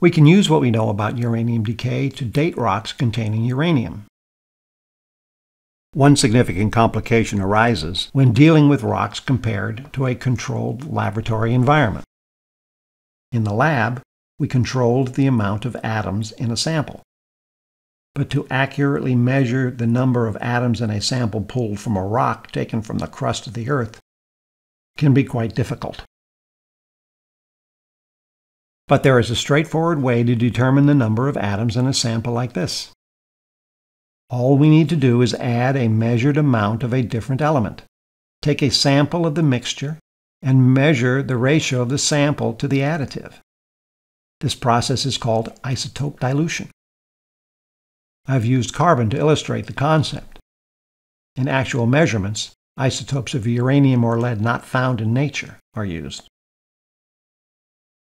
We can use what we know about uranium decay to date rocks containing uranium. One significant complication arises when dealing with rocks compared to a controlled laboratory environment. In the lab, we controlled the amount of atoms in a sample. But to accurately measure the number of atoms in a sample pulled from a rock taken from the crust of the Earth can be quite difficult. But there is a straightforward way to determine the number of atoms in a sample like this. All we need to do is add a measured amount of a different element. Take a sample of the mixture and measure the ratio of the sample to the additive. This process is called isotope dilution. I've used carbon to illustrate the concept. In actual measurements, isotopes of uranium or lead not found in nature are used.